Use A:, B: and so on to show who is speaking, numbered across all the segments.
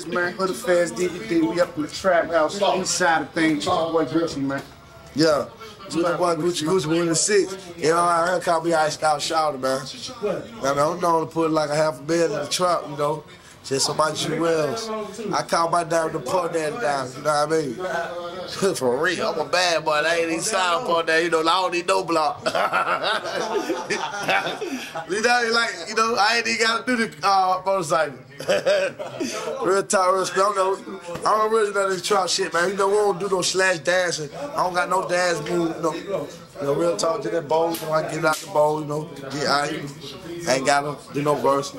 A: streets, man. Hood Affairs DVD. We up in the trap house, east side of things. Boy Gucci, man.
B: Yeah. The boy Gucci Gucci we in six. You know, I heard me iced out shouter, man. I mean, I'm known to put like a half a bed in the trunk, you know. Just so my jewels. I call my dad to put that down, you know what I mean? For real, I'm a bad boy. I ain't even signed on that, you know, I don't need no block. you know, like, you know, I ain't even gotta do the uh, motorcycle. real talk, real. I don't know, I don't really know this trap shit, man. You know, we don't do no slash dancing. I don't got no dance move, you know. You know, real talk to that bowl, you know, I get out the bowl, you know, get out, ain't gotta do no verse.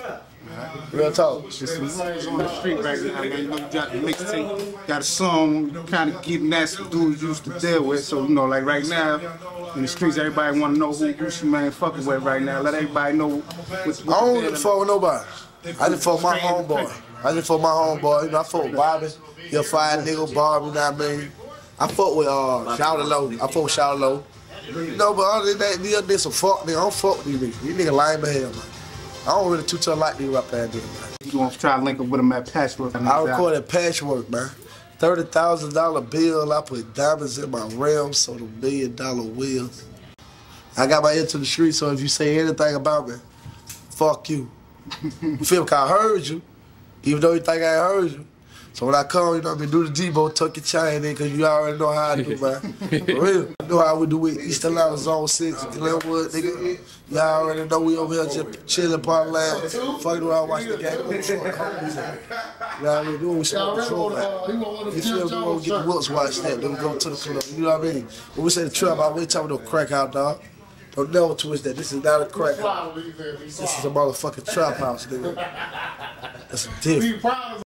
B: Real talk.
A: Just some on the street right now, man. You know, you got the mixtape, got a song kind of getting that some dudes used to deal with. So, you know, like right now, in the streets, everybody want to know who Gucci Mane fucking with right now. Let everybody know what's
B: I don't fuck with nobody. I just fuck my homeboy. I just fuck my homeboy. You know, I fuck with Bobby. A fine nigga, Bobby, you know what I mean? I fuck with uh, Shawty Lo. I fuck with Shawty Lo. You know, but other than that, these niggas some fuck nigga. I don't fuck with these niggas. These niggas lame as hell, man. I don't really too tough like these rap ass niggas, man.
A: You want to try to link up with him at PatchWerk?
B: I recorded PatchWerk, man. Thirty thousand dollar bill. I put diamonds in my rims, so the million dollar wheels. I got my ear to the street, so if you say anything about me, fuck you. you feel? like I heard you, even though you think I heard you. So when I come, you know I mean, do the Debo, tuck your chain in, cause you already know how I do, man. For real. I know how we do it. East Atlanta Zone 6, Glenwood, nigga. Y'all already know we over here just chilling, party land, fucking around, watching the game. You know what I mean? Do what we smoke patrol, man. You feel me? We won't get the whoops watched that, then we go to the club. You know what I mean? When we say the trap, I time we don't crack out, dog. Don't never twist that. This is not a crack house. This is a motherfucking trap house, nigga. That's different.